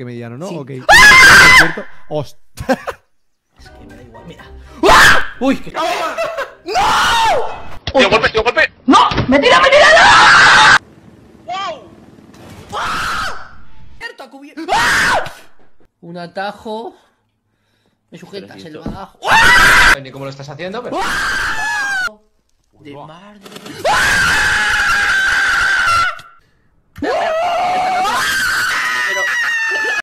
que mediano, ¿no? Sí. Ok. ¡Ah! Por cierto, Ostras. Es que me da igual, mira. ¡Ah! ¡Uy! Que... ¡Tío, golpe, tío, golpe! ¡No! ¡Me tira, me tira! ¡No! ¡Wow! ¡Ah! ¡Cierto, a cubierto! ¡Ah! Un atajo. Me sujetas Pero si el esto- bagajo. ¡Ah! Ni cómo lo estás haciendo, pero. ¡Ah! De mar de...